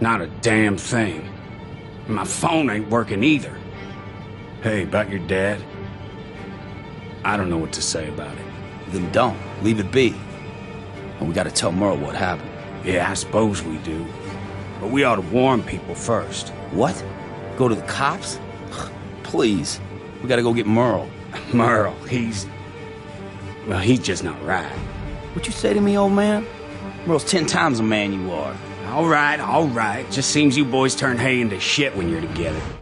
Not a damn thing. My phone ain't working either. Hey, about your dad? I don't know what to say about it. Then don't. Leave it be. And we gotta tell Merle what happened. Yeah, I suppose we do. But we ought to warn people first. What? Go to the cops? Please. We gotta go get Merle. Merle, he's... Well, he's just not right. What you say to me, old man? Merle's ten times the man you are. All right, all right. Just seems you boys turn hay into shit when you're together.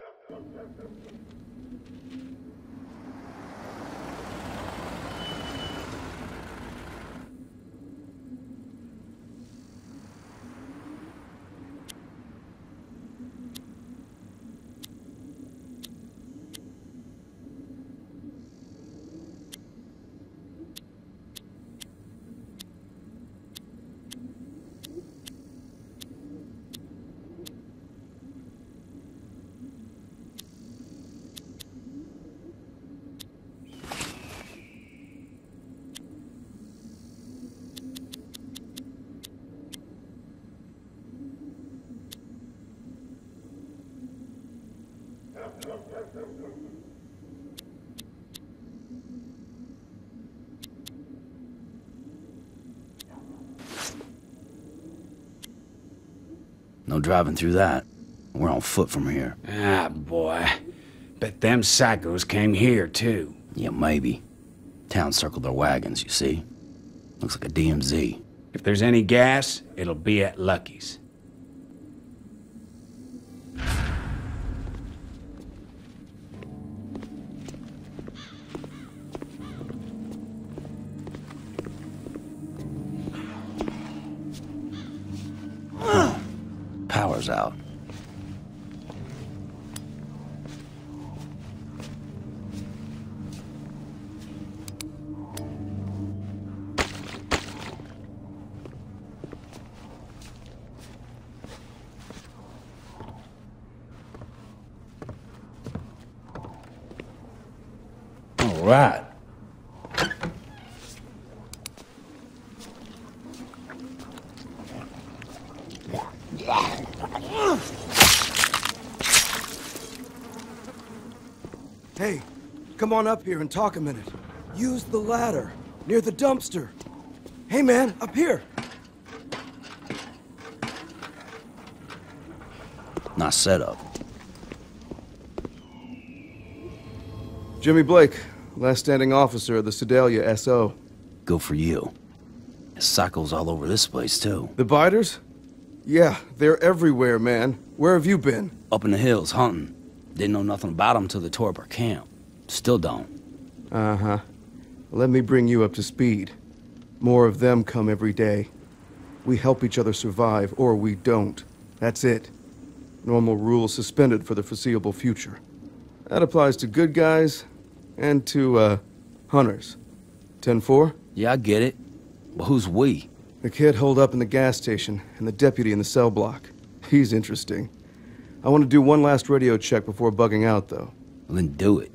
No driving through that. We're on foot from here. Ah, boy. Bet them psychos came here, too. Yeah, maybe. Town circled their wagons, you see? Looks like a DMZ. If there's any gas, it'll be at Lucky's. Power's out. All right. Hey, come on up here and talk a minute. Use the ladder, near the dumpster. Hey man, up here! Not set up. Jimmy Blake, last standing officer of the Sedalia SO. Go for you. There's psychos all over this place, too. The biters? Yeah, they're everywhere, man. Where have you been? Up in the hills, hunting. Didn't know nothing about them till they tore up our camp. Still don't. Uh-huh. Let me bring you up to speed. More of them come every day. We help each other survive, or we don't. That's it. Normal rules suspended for the foreseeable future. That applies to good guys and to, uh, hunters. 10-4? Yeah, I get it. But who's we? The kid holed up in the gas station, and the deputy in the cell block. He's interesting. I want to do one last radio check before bugging out, though. Well, then do it.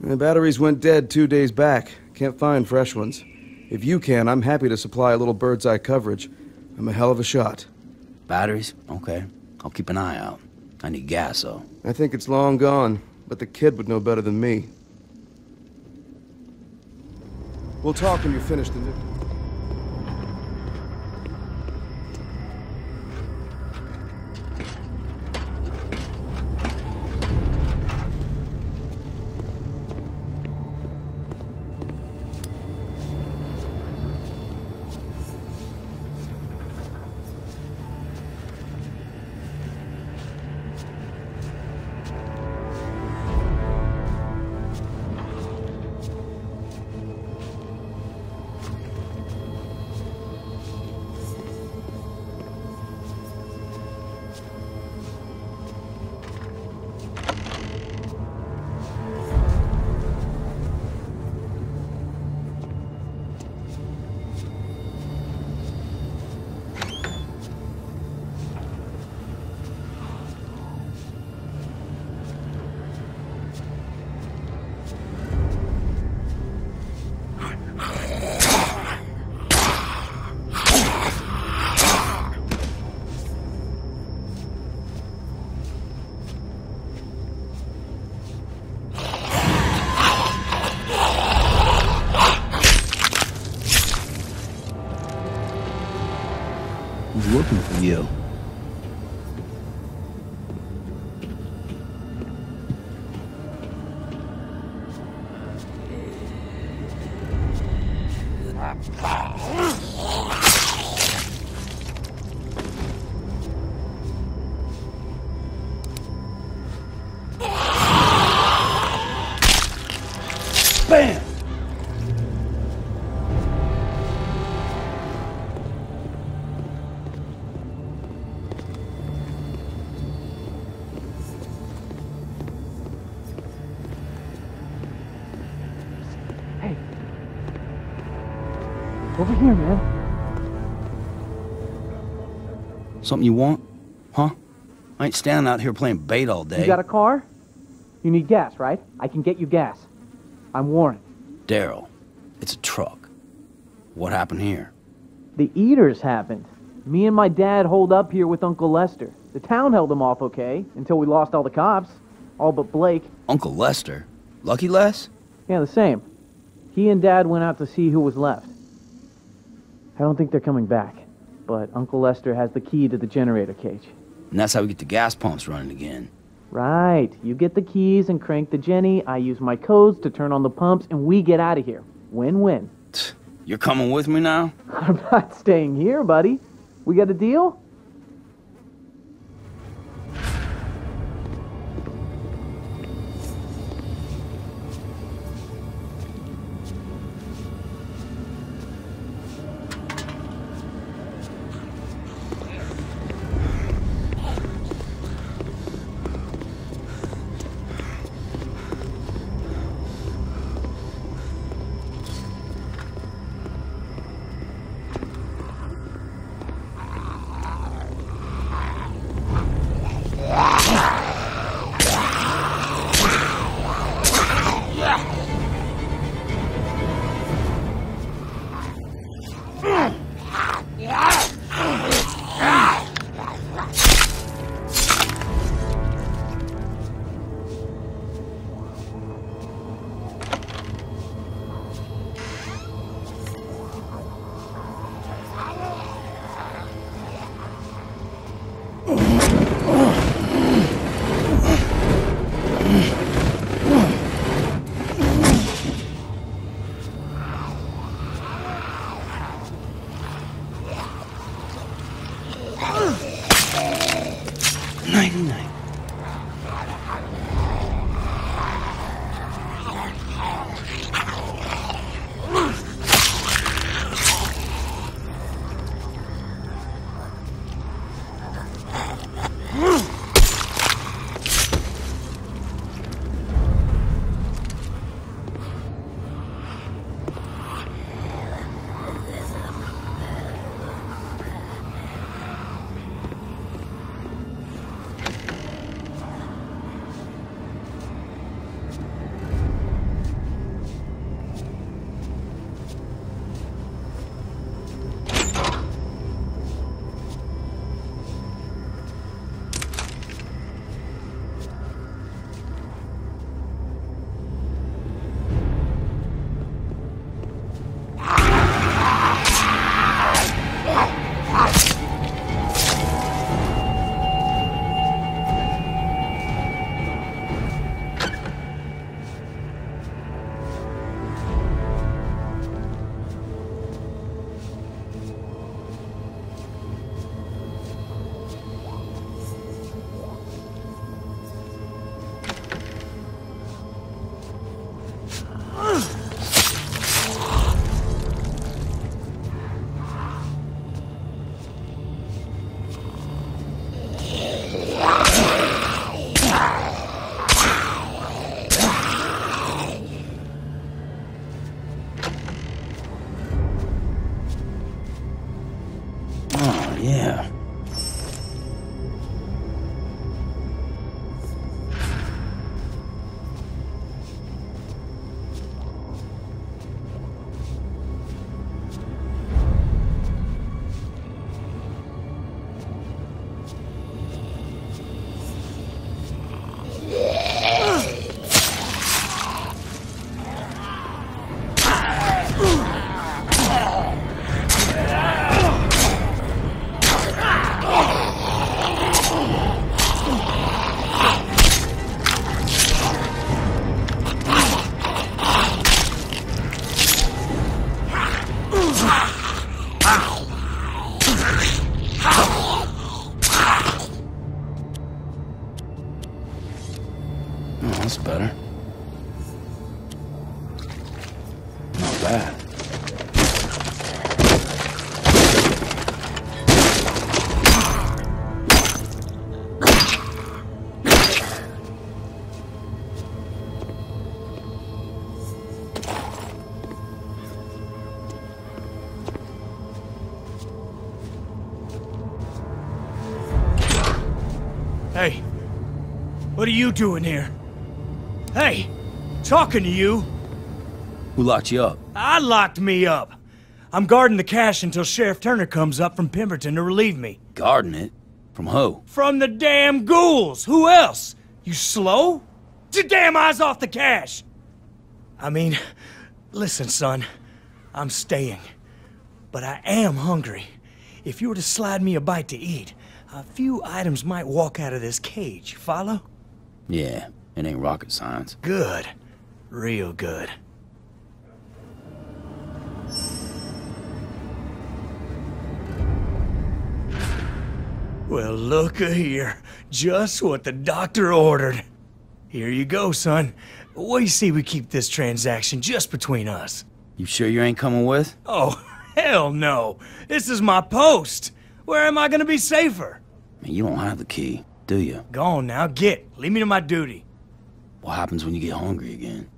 The batteries went dead two days back. Can't find fresh ones. If you can, I'm happy to supply a little bird's eye coverage. I'm a hell of a shot. Batteries? Okay. I'll keep an eye out. I need gas, though. I think it's long gone, but the kid would know better than me. We'll talk when you're finished the looking for you. Bam! Over here, man. Something you want? Huh? I ain't standing out here playing bait all day. You got a car? You need gas, right? I can get you gas. I'm Warren. Daryl, it's a truck. What happened here? The Eaters happened. Me and my dad holed up here with Uncle Lester. The town held him off okay until we lost all the cops. All but Blake. Uncle Lester? Lucky Les? Yeah, the same. He and Dad went out to see who was left. I don't think they're coming back. But Uncle Lester has the key to the generator cage. And that's how we get the gas pumps running again. Right. You get the keys and crank the Jenny. I use my codes to turn on the pumps, and we get out of here. Win-win. You're coming with me now? I'm not staying here, buddy. We got a deal? 99. That's better. Not bad. Hey, what are you doing here? Hey, talking to you. Who locked you up? I locked me up. I'm guarding the cash until Sheriff Turner comes up from Pemberton to relieve me. Guarding it? From who? From the damn ghouls! Who else? You slow? Get your damn eyes off the cash! I mean, listen, son. I'm staying. But I am hungry. If you were to slide me a bite to eat, a few items might walk out of this cage. Follow? Yeah, it ain't rocket science. Good. Real good. Well, look a here. Just what the doctor ordered. Here you go, son. What do you see we keep this transaction just between us? You sure you ain't coming with? Oh, hell no. This is my post. Where am I gonna be safer? Man, you don't have the key, do you? Go on now, get. Leave me to my duty. What happens when you get hungry again?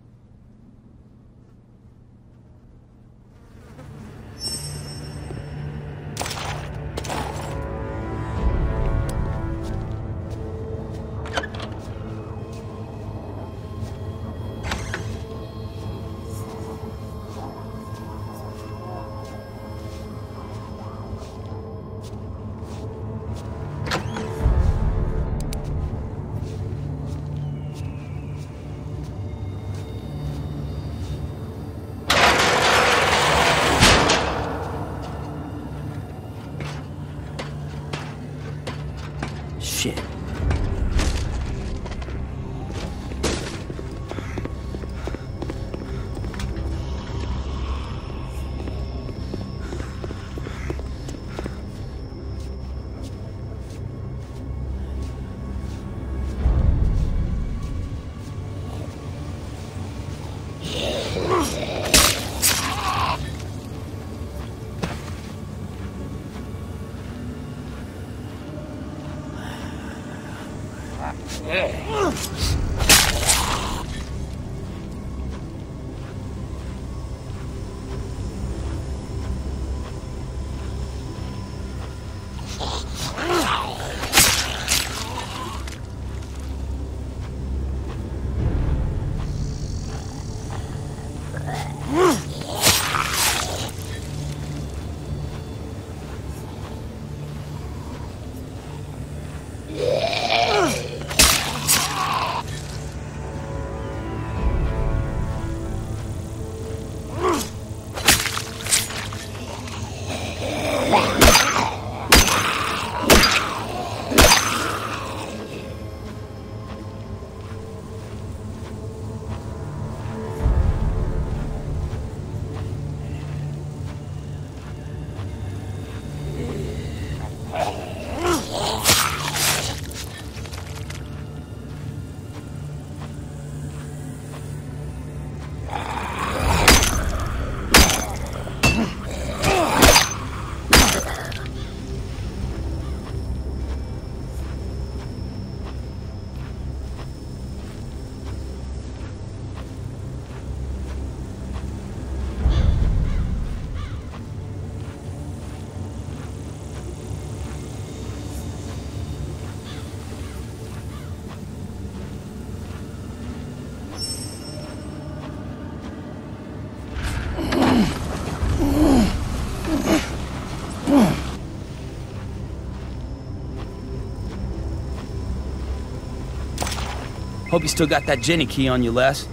Hope you still got that Jenny key on you, Les.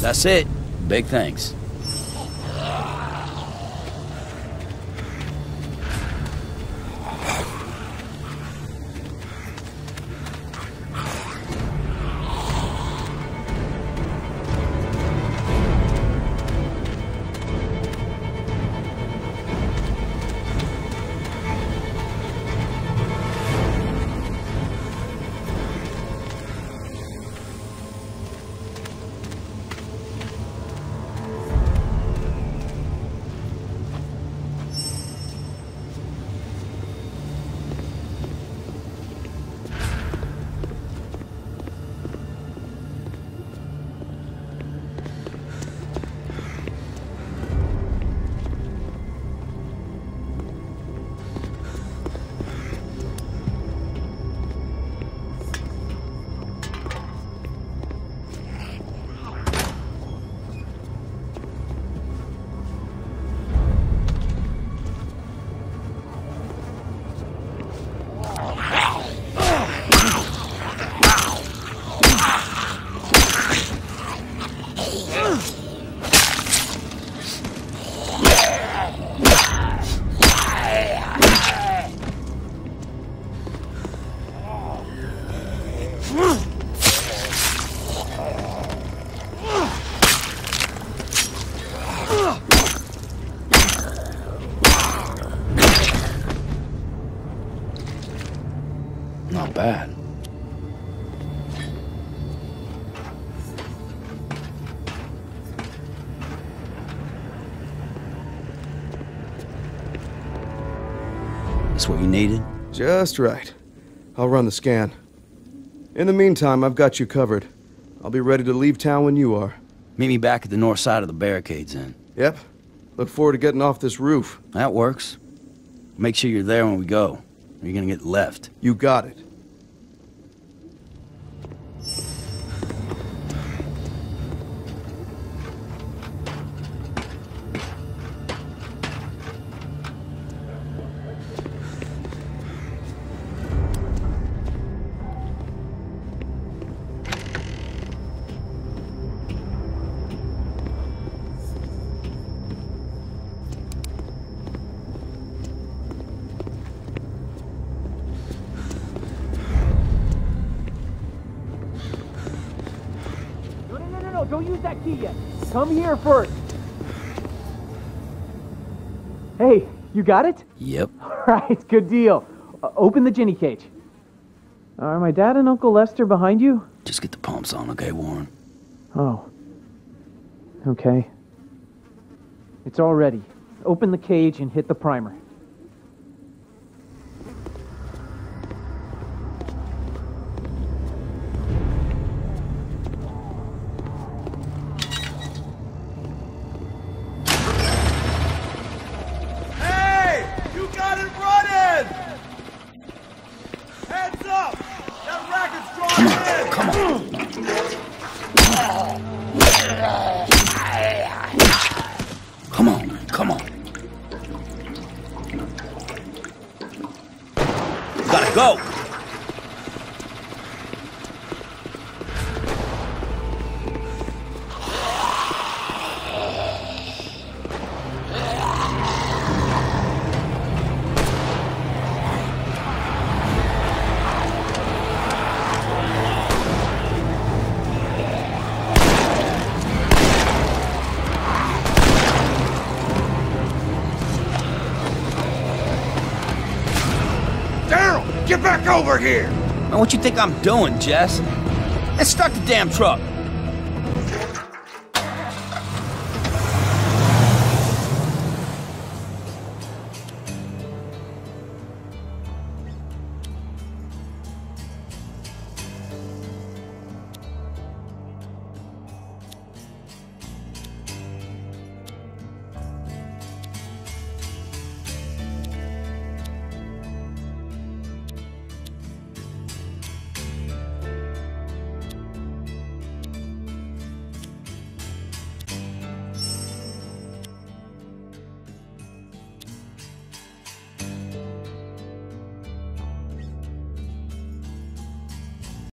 That's it. Big thanks. This what you needed? Just right. I'll run the scan. In the meantime, I've got you covered. I'll be ready to leave town when you are. Meet me back at the north side of the barricades then. Yep. Look forward to getting off this roof. That works. Make sure you're there when we go. Or you're gonna get left. You got it. Use that key yet. Come here first. Hey, you got it? Yep. All right, good deal. Uh, open the Ginny cage. Are my dad and Uncle Lester behind you? Just get the pumps on, okay, Warren? Oh. Okay. It's all ready. Open the cage and hit the primer. Over here! Man, what you think I'm doing, Jess? Let's start the damn truck.